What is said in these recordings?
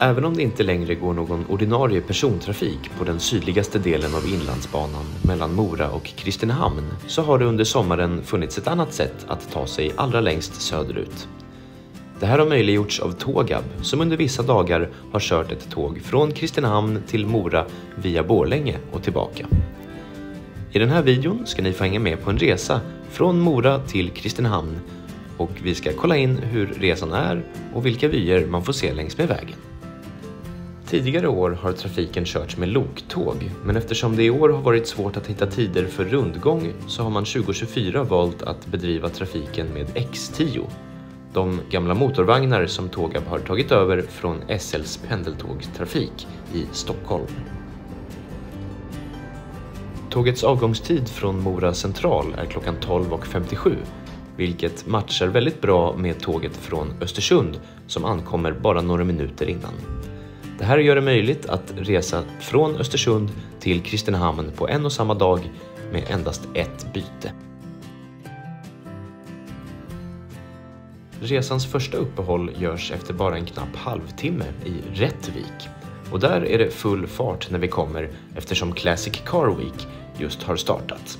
Även om det inte längre går någon ordinarie persontrafik på den sydligaste delen av Inlandsbanan mellan Mora och Kristinehamn så har det under sommaren funnits ett annat sätt att ta sig allra längst söderut. Det här har möjliggjorts av Tågab som under vissa dagar har kört ett tåg från Kristinehamn till Mora via Borlänge och tillbaka. I den här videon ska ni få hänga med på en resa från Mora till Kristinehamn och vi ska kolla in hur resan är och vilka vyer man får se längs med vägen. Tidigare år har trafiken körts med loktåg, men eftersom det i år har varit svårt att hitta tider för rundgång så har man 2024 valt att bedriva trafiken med X10. De gamla motorvagnar som Tågab har tagit över från SLs pendeltågstrafik i Stockholm. Tågets avgångstid från Mora central är klockan 12.57 vilket matchar väldigt bra med tåget från Östersund som ankommer bara några minuter innan. Det här gör det möjligt att resa från Östersund till Kristinehamn på en och samma dag med endast ett byte. Resans första uppehåll görs efter bara en knapp halvtimme i Rättvik och där är det full fart när vi kommer eftersom Classic Car Week just har startat.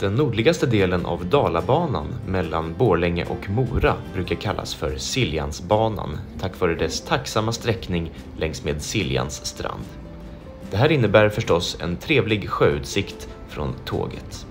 Den nordligaste delen av Dalabanan mellan Borlänge och Mora brukar kallas för Siljansbanan tack vare dess tacksamma sträckning längs med Siljans strand. Det här innebär förstås en trevlig sjöutsikt från tåget.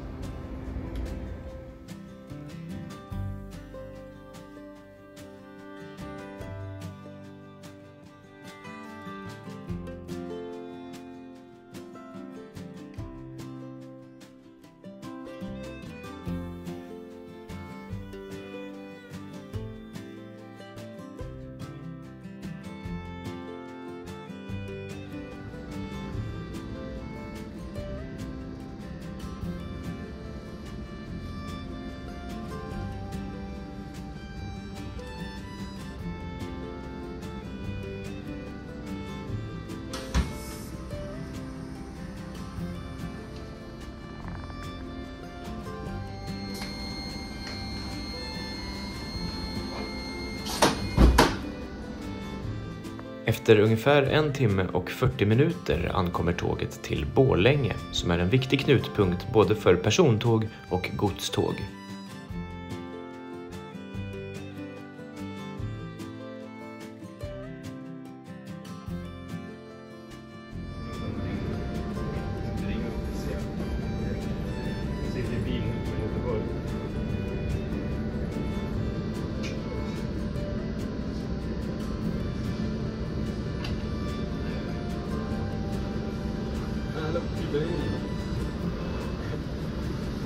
Efter ungefär en timme och 40 minuter ankommer tåget till Borlänge som är en viktig knutpunkt både för persontåg och godståg.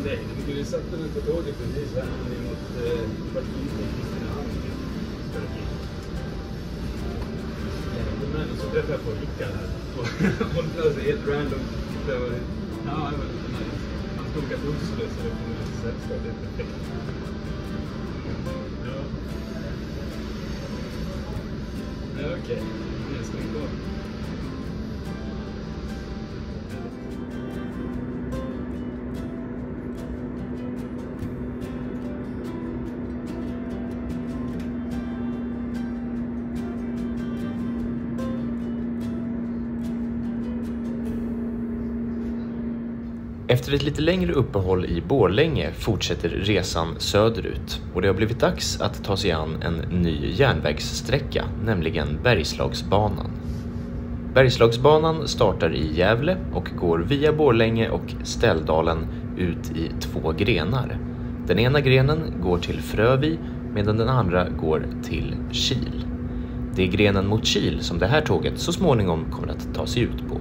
Nej, men du satte dig på tåget precis här ner mot Partiet i eh, Kristinehamn. Eh, men så träffade jag på Rickard här på hållplatsen, helt random. Det var, ja, det var lite nice. Han stod att Oslo så det kom lite sällskap, det är perfekt. Ja. Ja, Okej, nu ska vi Efter ett lite längre uppehåll i Borlänge fortsätter resan söderut och det har blivit dags att ta sig an en ny järnvägssträcka, nämligen Bergslagsbanan. Bergslagsbanan startar i Gävle och går via Borlänge och Ställdalen ut i två grenar. Den ena grenen går till Frövi medan den andra går till Kil. Det är grenen mot Kil som det här tåget så småningom kommer att ta sig ut på.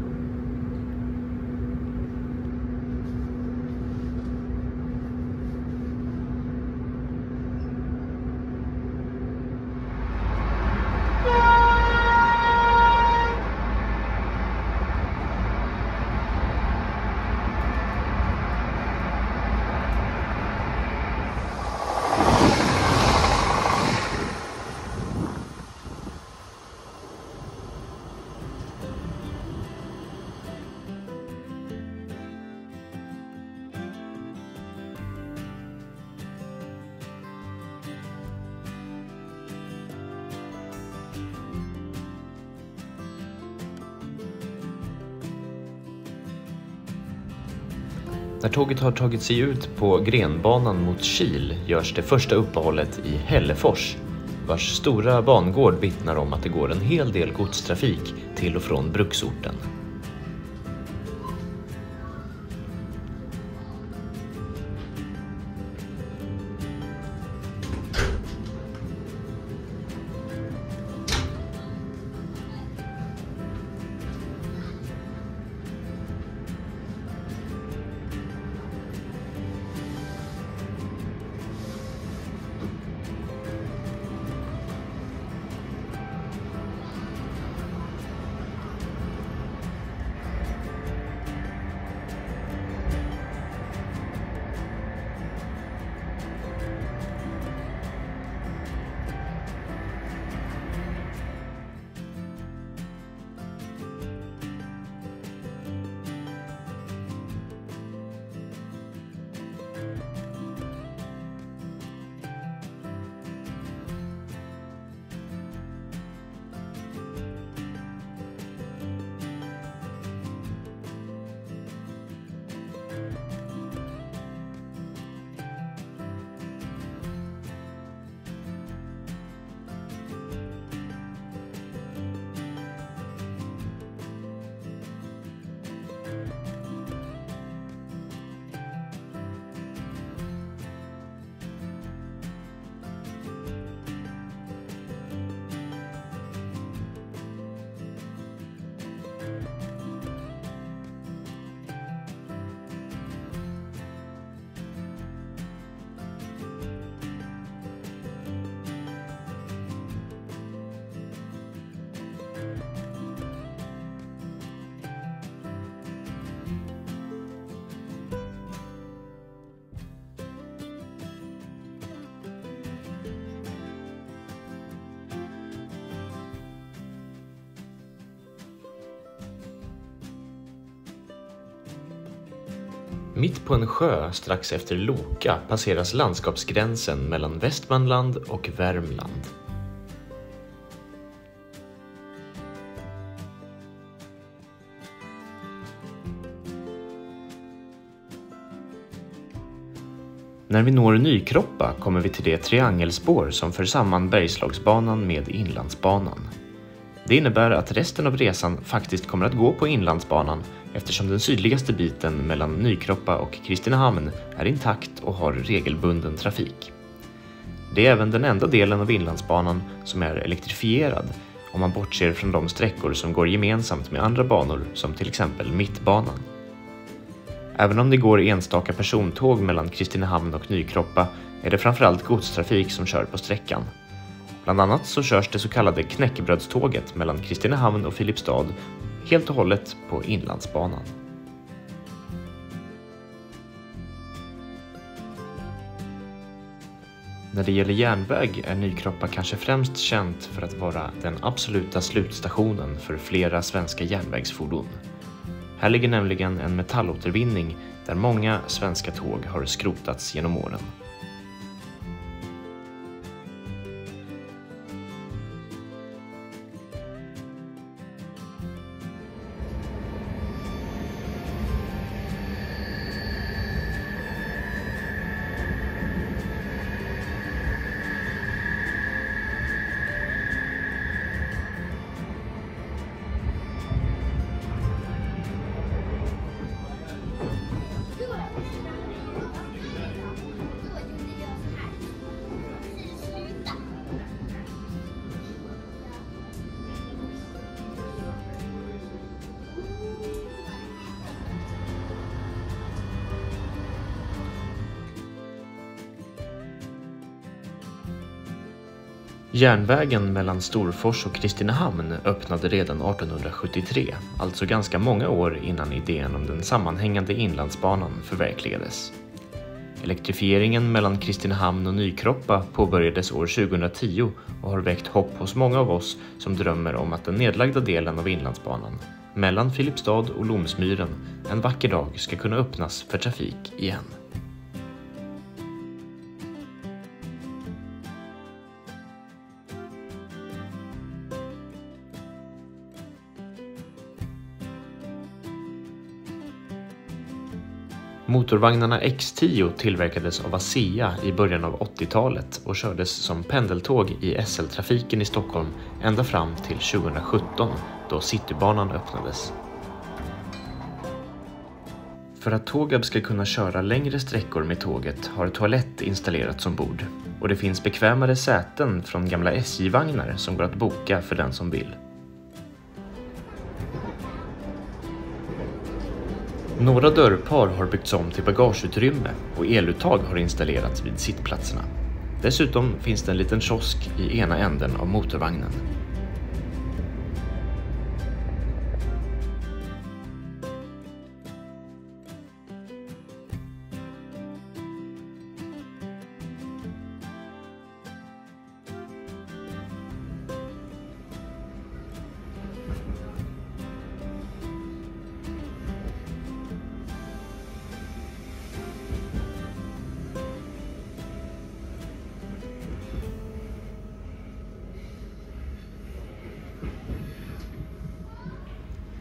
När tåget har tagit sig ut på grenbanan mot Kil görs det första uppehållet i Hällefors, vars stora bangård vittnar om att det går en hel del godstrafik till och från bruksorten. Mitt på en sjö strax efter Loka passeras landskapsgränsen mellan Västmanland och Värmland. När vi når Nykroppa kommer vi till det triangelspår som för samman Bergslagsbanan med Inlandsbanan. Det innebär att resten av resan faktiskt kommer att gå på Inlandsbanan eftersom den sydligaste biten mellan Nykroppa och Kristinehamn är intakt och har regelbunden trafik. Det är även den enda delen av Inlandsbanan som är elektrifierad om man bortser från de sträckor som går gemensamt med andra banor som till exempel Mittbanan. Även om det går enstaka persontåg mellan Kristinehamn och Nykroppa är det framförallt godstrafik som kör på sträckan. Bland annat så körs det så kallade knäckebrödståget mellan Kristinehamn och Filipstad helt och hållet på Inlandsbanan. När det gäller järnväg är Nykroppa kanske främst känt för att vara den absoluta slutstationen för flera svenska järnvägsfordon. Här ligger nämligen en metallåtervinning där många svenska tåg har skrotats genom åren. Järnvägen mellan Storfors och Kristinehamn öppnade redan 1873, alltså ganska många år innan idén om den sammanhängande inlandsbanan förverkligades. Elektrifieringen mellan Kristinehamn och Nykroppa påbörjades år 2010 och har väckt hopp hos många av oss som drömmer om att den nedlagda delen av inlandsbanan, mellan Filipstad och Lomsmyren, en vacker dag ska kunna öppnas för trafik igen. Motorvagnarna X10 tillverkades av ASEA i början av 80-talet och kördes som pendeltåg i SL-trafiken i Stockholm ända fram till 2017 då Citybanan öppnades. För att Tågab ska kunna köra längre sträckor med tåget har toalett installerats ombord och det finns bekvämare säten från gamla SJ-vagnar som går att boka för den som vill. Några dörrpar har byggts om till bagageutrymme och eluttag har installerats vid sittplatserna. Dessutom finns det en liten kiosk i ena änden av motorvagnen.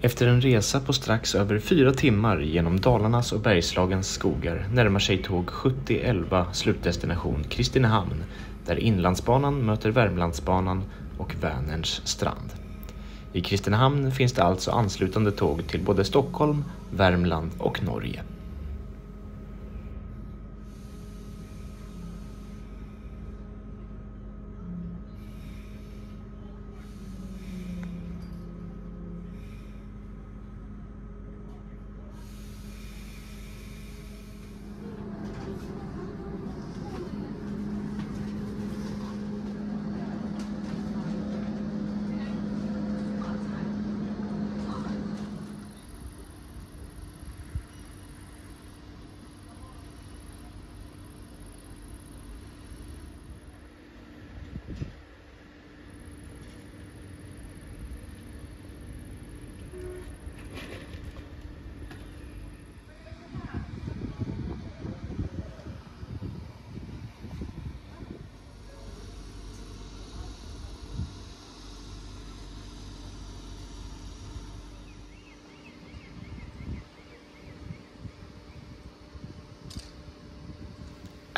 Efter en resa på strax över fyra timmar genom Dalarnas och Bergslagens skogar närmar sig tåg 7011 slutdestination Kristinehamn där Inlandsbanan möter Värmlandsbanan och Vänerns strand. I Kristinehamn finns det alltså anslutande tåg till både Stockholm, Värmland och Norge.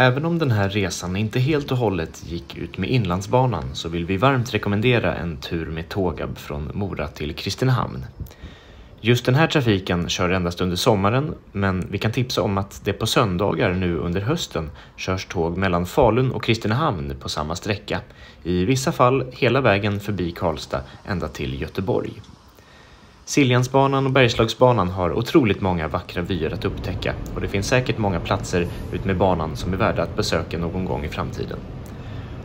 Även om den här resan inte helt och hållet gick ut med Inlandsbanan så vill vi varmt rekommendera en tur med Tågab från Mora till Kristinehamn. Just den här trafiken kör endast under sommaren men vi kan tipsa om att det på söndagar nu under hösten körs tåg mellan Falun och Kristinehamn på samma sträcka. I vissa fall hela vägen förbi Karlstad ända till Göteborg. Siljansbanan och Bergslagsbanan har otroligt många vackra vyer att upptäcka och det finns säkert många platser utmed banan som är värda att besöka någon gång i framtiden.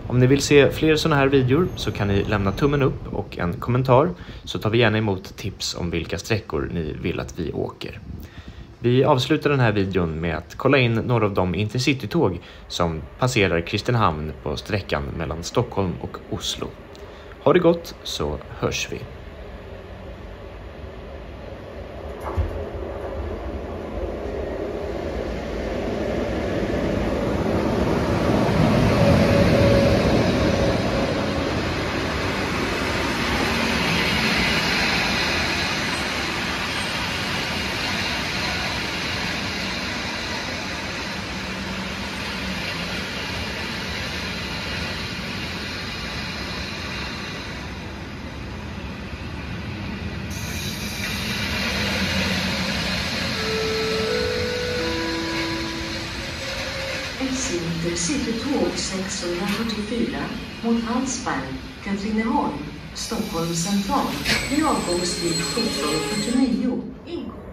Om ni vill se fler sådana här videor så kan ni lämna tummen upp och en kommentar så tar vi gärna emot tips om vilka sträckor ni vill att vi åker. Vi avslutar den här videon med att kolla in några av de intercitytåg som passerar Kristinehamn på sträckan mellan Stockholm och Oslo. Ha det gott så hörs vi! Citytåg 644 mot Hallsberg, Katrineholm, Stockholm central vid avgångstid 17.49.